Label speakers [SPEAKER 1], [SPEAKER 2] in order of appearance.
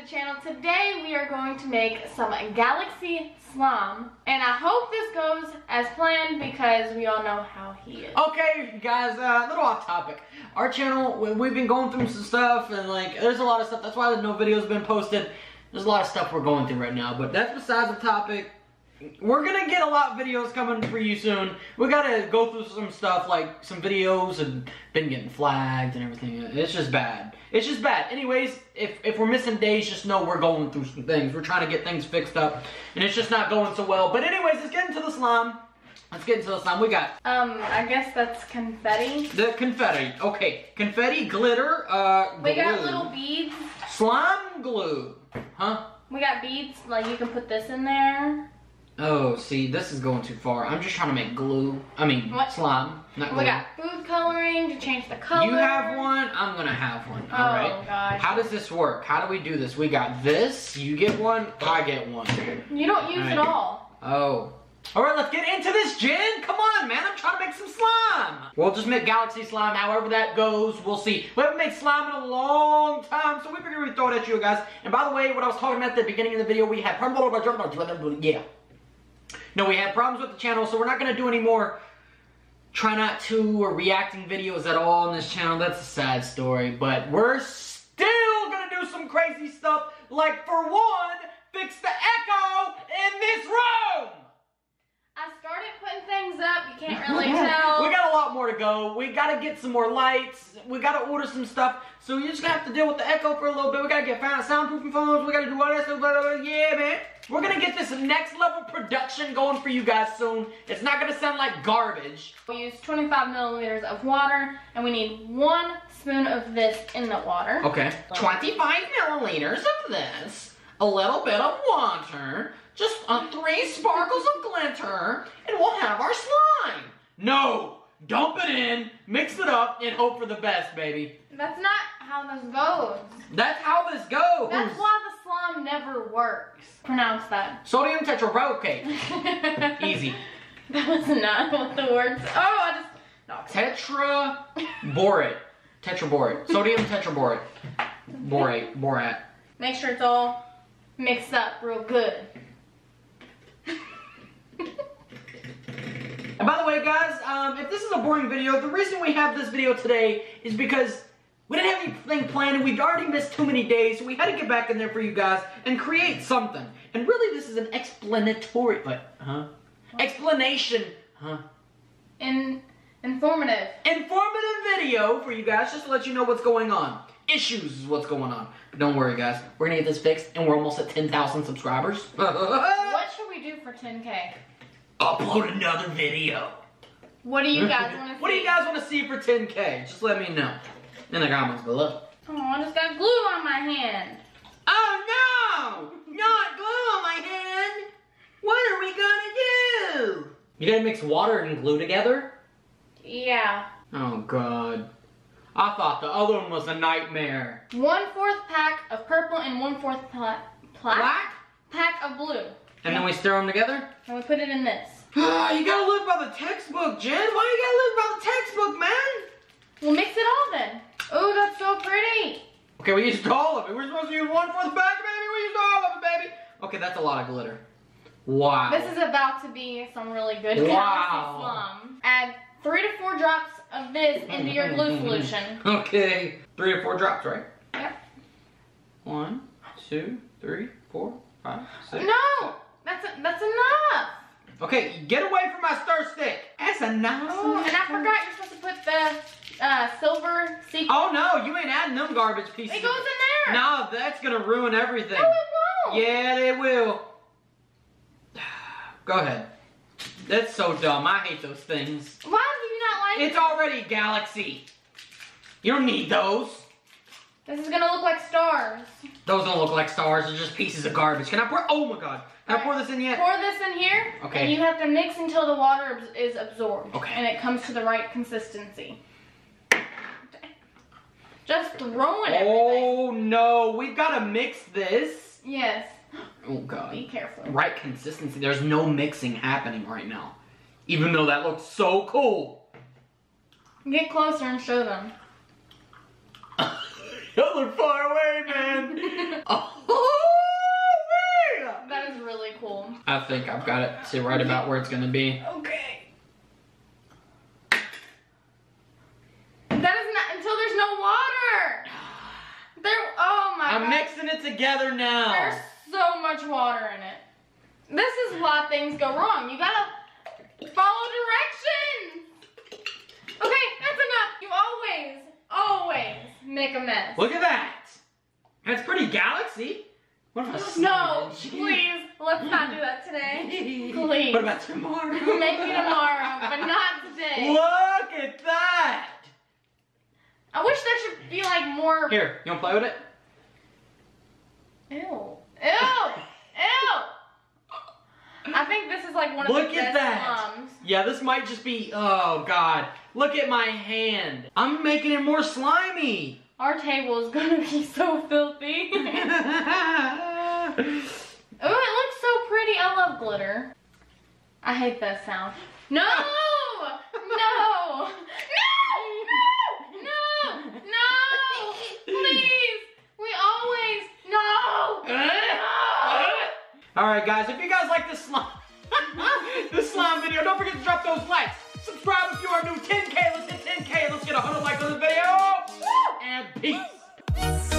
[SPEAKER 1] the channel. Today we are going to make some Galaxy Slum. And I hope this goes as planned because we all know how he is.
[SPEAKER 2] Okay, guys, uh, a little off topic. Our channel, we- we've been going through some stuff and like, there's a lot of stuff. That's why no videos been posted. There's a lot of stuff we're going through right now, but that's besides the topic. We're gonna get a lot of videos coming for you soon. We gotta go through some stuff, like some videos and been getting flagged and everything. It's just bad. It's just bad. Anyways, if, if we're missing days, just know we're going through some things. We're trying to get things fixed up, and it's just not going so well. But anyways, let's get into the slime. Let's get into the slime. We got
[SPEAKER 1] Um, I guess that's confetti.
[SPEAKER 2] the confetti. Okay, confetti, glitter, uh,
[SPEAKER 1] We got little beads.
[SPEAKER 2] slime glue. Huh?
[SPEAKER 1] We got beads, like you can put this in there.
[SPEAKER 2] Oh, see, this is going too far. I'm just trying to make glue. I mean,
[SPEAKER 1] What?
[SPEAKER 2] slime, not glue.
[SPEAKER 1] We got food coloring to change the color.
[SPEAKER 2] You have one, I'm gonna have one.
[SPEAKER 1] Oh,
[SPEAKER 2] All right.
[SPEAKER 1] gosh.
[SPEAKER 2] How does this work? How do we do this? We got this. You get one. I get one.
[SPEAKER 1] You don't use it all.
[SPEAKER 2] Oh. All right, let's get into this, Jen. Come on, man. I'm trying to make some slime. We'll just make galaxy slime. However that goes, we'll see. We haven't made slime in a long time, so we figured we'd throw it at you guys. And by the way, what I was talking about at the beginning of the video, we had yeah. No, we had problems with the channel, so we're not gonna do any more try not to or reacting videos at all on this channel. That's a sad story, but we're still gonna do some crazy stuff. Like for one, fix the echo in this room.
[SPEAKER 1] I started putting things up. You can't really tell.
[SPEAKER 2] We got a lot more to go. We gotta get some more lights. We gotta order some stuff. So you just gonna have to deal with the echo for a little bit. We gotta get soundproofing phones. We gotta do all that stuff. Blah, blah, blah. Yeah, man. We're gonna get this next level production going for you guys soon. It's not gonna sound like garbage.
[SPEAKER 1] We use 25 milliliters of water, and we need one spoon of this in the water.
[SPEAKER 2] Okay. 25 milliliters of this, a little bit of water, just uh, three sparkles of glitter, and we'll have our slime. No! Dump it in, mix it up, and hope for the best, baby.
[SPEAKER 1] That's not how this goes.
[SPEAKER 2] That's how this goes.
[SPEAKER 1] That's why the slime never works. Pronounce that.
[SPEAKER 2] Sodium tetrabrotate. Easy.
[SPEAKER 1] That was not what the words. Oh, I just. No.
[SPEAKER 2] Tetra Tetraborate. Tetraborate. Sodium tetraborate. Borate. Borat.
[SPEAKER 1] Make sure it's all mixed up real good.
[SPEAKER 2] And by the way, guys, um, if this is a boring video, the reason we have this video today is because we didn't have anything planned and we'd already missed too many days, so we had to get back in there for you guys and create something. And really, this is an explanatory, what, huh? Explanation, huh?
[SPEAKER 1] In informative.
[SPEAKER 2] Informative video for you guys, just to let you know what's going on. Issues is what's going on. But don't worry, guys, we're gonna get this fixed, and we're almost at 10,000 subscribers.
[SPEAKER 1] What should we do for 10k?
[SPEAKER 2] Upload another video.
[SPEAKER 1] What do you guys want to see?
[SPEAKER 2] What do you guys want to see for 10K? Just let me know in the comments below.
[SPEAKER 1] Oh, I just got glue on my hand.
[SPEAKER 2] Oh no! Not glue on my hand! What are we gonna do? You gotta mix water and glue together?
[SPEAKER 1] Yeah.
[SPEAKER 2] Oh god. I thought the other one was a nightmare.
[SPEAKER 1] One fourth pack of purple and one fourth pla-
[SPEAKER 2] Black?
[SPEAKER 1] pack of blue.
[SPEAKER 2] And then we stir them together?
[SPEAKER 1] And we put it in this.
[SPEAKER 2] Ah, you gotta live by the textbook, Jen. Why you gotta live by the textbook, man?
[SPEAKER 1] We'll mix it all then. Oh, that's so pretty.
[SPEAKER 2] Okay, we used all of it. We're supposed to use one for the back, baby. We used all of it, baby. Okay, that's a lot of glitter. Wow.
[SPEAKER 1] This is about to be some really good
[SPEAKER 2] Wow.
[SPEAKER 1] slum. Add three to four drops of this into your glue solution.
[SPEAKER 2] Okay, three or four drops, right?
[SPEAKER 1] Yep.
[SPEAKER 2] One, two, three, four, five, six.
[SPEAKER 1] No, that's that's enough.
[SPEAKER 2] Okay, get away from my stir stick. That's enough.
[SPEAKER 1] Oh, and I forgot you're supposed to put the uh,
[SPEAKER 2] Oh no, you ain't adding them garbage pieces.
[SPEAKER 1] It goes in there.
[SPEAKER 2] No, that's gonna ruin everything.
[SPEAKER 1] No, it won't.
[SPEAKER 2] Yeah, it will. Go ahead. That's so dumb. I hate those things.
[SPEAKER 1] Why do you not like
[SPEAKER 2] It's already Galaxy. You don't need those.
[SPEAKER 1] This is gonna look like stars.
[SPEAKER 2] Those don't look like stars. They're just pieces of garbage. Can I pour? Oh my god. Can I pour this in yet?
[SPEAKER 1] Pour this in here.
[SPEAKER 2] Okay.
[SPEAKER 1] And you have to mix until the water is absorbed.
[SPEAKER 2] Okay.
[SPEAKER 1] And it comes to the right consistency. Just throwing it.
[SPEAKER 2] Oh no, we've got to mix this.
[SPEAKER 1] Yes.
[SPEAKER 2] Oh god.
[SPEAKER 1] Be careful.
[SPEAKER 2] Right consistency. There's no mixing happening right now. Even though that looks so cool.
[SPEAKER 1] Get closer and show them.
[SPEAKER 2] Y'all look far away, man. oh man! That is really cool. I think I've got it to right about where it's gonna be.
[SPEAKER 1] Oh,
[SPEAKER 2] it together now.
[SPEAKER 1] There's so much water in it. This is why things go wrong. You gotta follow directions. Okay, that's enough. You always, always make a mess.
[SPEAKER 2] Look at that. That's pretty galaxy. What I
[SPEAKER 1] No, please, let's not do that today. Please.
[SPEAKER 2] What about tomorrow?
[SPEAKER 1] Maybe tomorrow, but not today.
[SPEAKER 2] Look at that.
[SPEAKER 1] I wish there should be like more.
[SPEAKER 2] Here, you wanna play with it?
[SPEAKER 1] Ew. Ew. Ew. I think this is like one of
[SPEAKER 2] Look
[SPEAKER 1] the
[SPEAKER 2] at
[SPEAKER 1] best
[SPEAKER 2] that.
[SPEAKER 1] slums.
[SPEAKER 2] Yeah, this might just be. Oh God! Look at my hand. I'm making it more slimy.
[SPEAKER 1] Our table is gonna be so filthy. oh, it looks so pretty. I love glitter. I hate that sound. No! No! No! No! No! Please! We always no! No!
[SPEAKER 2] All right, guys. If you guys like this slime, this slime video, don't forget to drop those likes. Subscribe if you are new. 10k. Let's hit 10k. Let's get 100 likes on this video. And peace.